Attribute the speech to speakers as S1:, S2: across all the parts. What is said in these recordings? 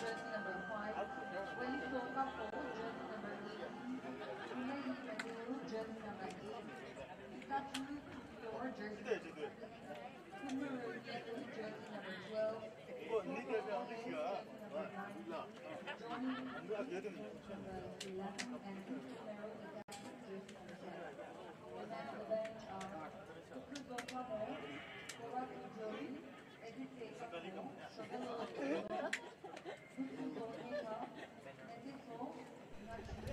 S1: jersey number 5. Wellington Capo, jersey number 8. Unai Pedro, jersey number 8. Pikachu Flor, jersey number 7. Kumar Nieto, jersey number 12. Jersey number 9. Johnny number 11 and Itachi, jersey number 7. The man on the bench are Cruz Ocamo, Borat Joey, Edith Capo, Shabelo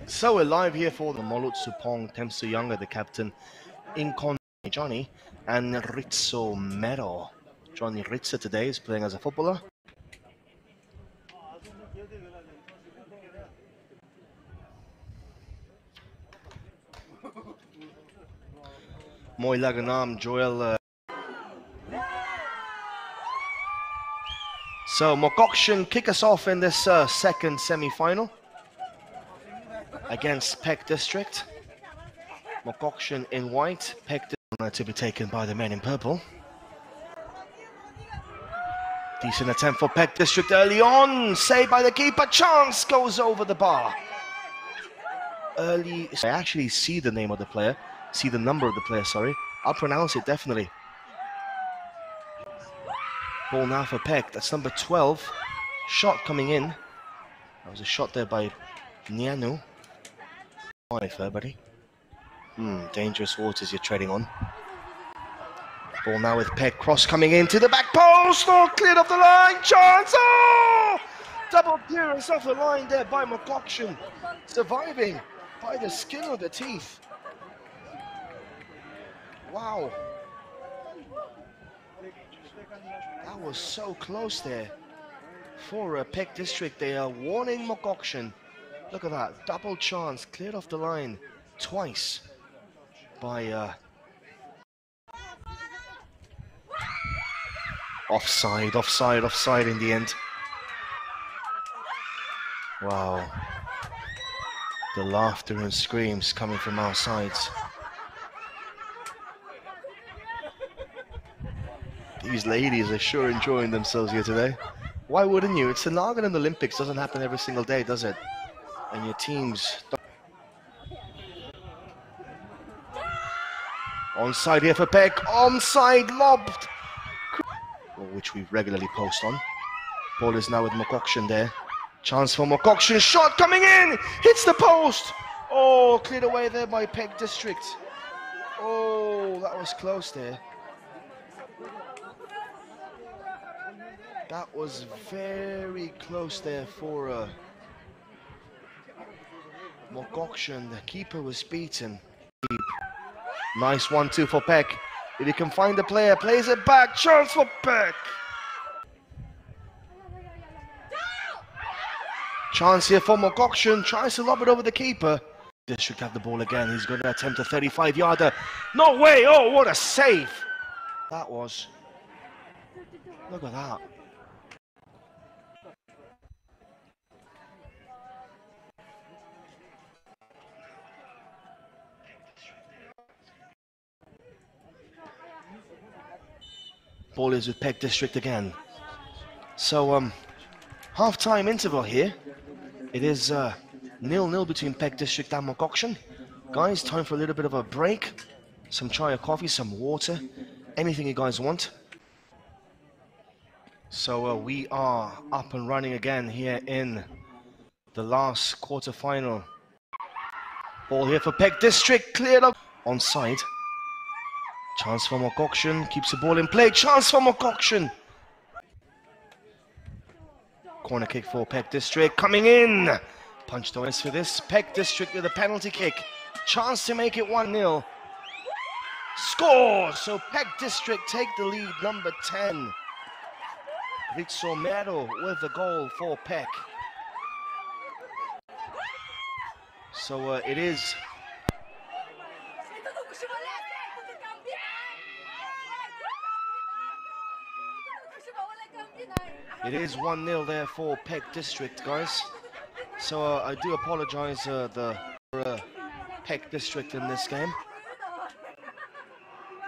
S2: So we're live here for the Molut Supong Temsu Younger, the captain, Incon Johnny, and Rizzo Mero. Johnny Rizzo today is playing as a footballer. Moy Laganam, Joel. Uh... So Mokokchung kick us off in this uh, second semi-final against Phek District. Mokokchung in white, Phek to be taken by the men in purple. Decent attempt for Phek District early on, saved by the keeper. Chance goes over the bar. Early, I actually see the name of the player, see the number of the player. Sorry, I'll pronounce it definitely. Ball now for Phek. That's number 12. Shot coming in. That was a shot there by Nianu. Five there, buddy. Hmm, dangerous waters you're treading on. Ball now with Phek. Cross coming into the back post. Oh, cleared off the line. Chance. Oh! Double clearance off the line there by McLaughlin. Surviving by the skin of the teeth. Wow. That was so close there. For uh, Phek District, they are warning Mokokchung. Look at that, double chance, cleared off the line twice by uh, offside, offside, offside in the end. Wow. The laughter and screams coming from our sides. These ladies are sure enjoying themselves here today. Why wouldn't you? It's a lager in the Nagaland Olympics. Doesn't happen every single day, does it? And your teams. Onside here for Phek. Onside lobbed. Which we regularly post on. Ball is now with McCoction there. Chance for McCoction. Shot coming in. Hits the post. Oh, cleared away there by Phek District. Oh, that was close there. That was very close there for uh, Mokokchung. The keeper was beaten. Nice one-two for Phek. If he can find the player, plays it back. Chance for Phek. Chance here for Mokokchung. Tries to lob it over the keeper. This should have the ball again. He's going to attempt a 35-yarder. No way! Oh, what a save! That was. Look at that. Ball is with Phek District again. So, um, half-time interval here. It is uh, nil-nil between Phek District and Mokokchung. Guys, time for a little bit of a break. Some chai or coffee, some water, anything you guys want. So uh, we are up and running again here in the last quarter-final. Ball here for Phek District, cleared up on side. Chance for Mokokchung, keeps the ball in play. Chance for Mokokchung. Corner kick for Phek District coming in. Punched away for this. Phek District with a penalty kick. Chance to make it 1-0. Score! So Phek District take the lead, number 10. Rizzo Mero with the goal for Phek. So uh, it is It is 1-0 there for Phek District, guys. So uh, I do apologize uh, the uh, Phek District in this game.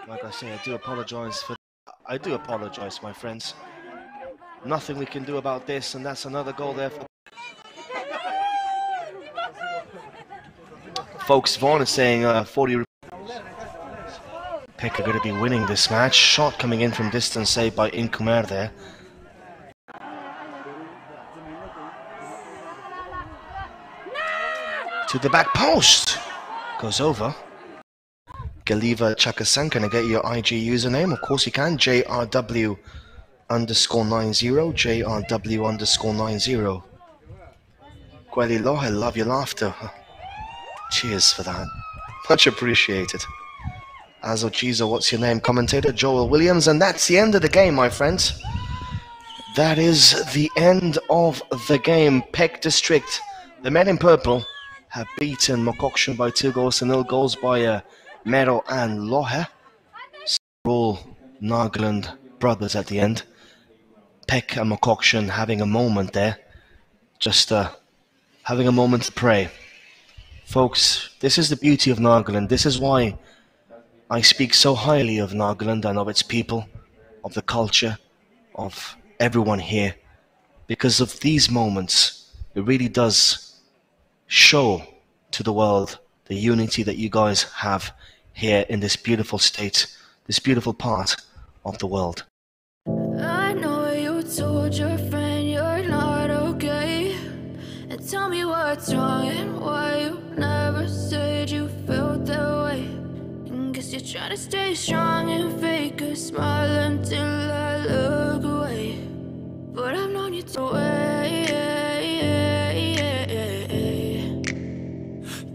S2: Like I say, I do apologize for. I do apologize, my friends. Nothing we can do about this, and that's another goal there for. Folks, Vaughn is saying uh, 40. Phek are going to be winning this match. Shot coming in from distance, saved by Inkumer there. To the back post. Goes over. Galiva Chakasan, can I get your IG username? Of course you can. JRW underscore 90. JRW underscore 90. Gweli I love your laughter. Cheers for that. Much appreciated. Azo Chizo, what's your name? Commentator Joel Williams, and that's the end of the game, my friends. That is the end of the game. Phek District, the men in purple, have beaten Mokokchung by two goals to nil. Goals by uh, Mero and Lohe. All Nagaland brothers at the end. Phek and Mokokchung having a moment there. Just uh, having a moment to pray. Folks, this is the beauty of Nagaland. This is why I speak so highly of Nagaland and of its people, of the culture, of everyone here. Because of these moments, it really does show to the world the unity that you guys have here in this beautiful state, this beautiful part of the world.
S3: I know you told your friend you're not okay. And tell me what's wrong and why you never said you felt that way. And guess you're trying to stay strong and fake a smile until I look away. But I've known you to wait.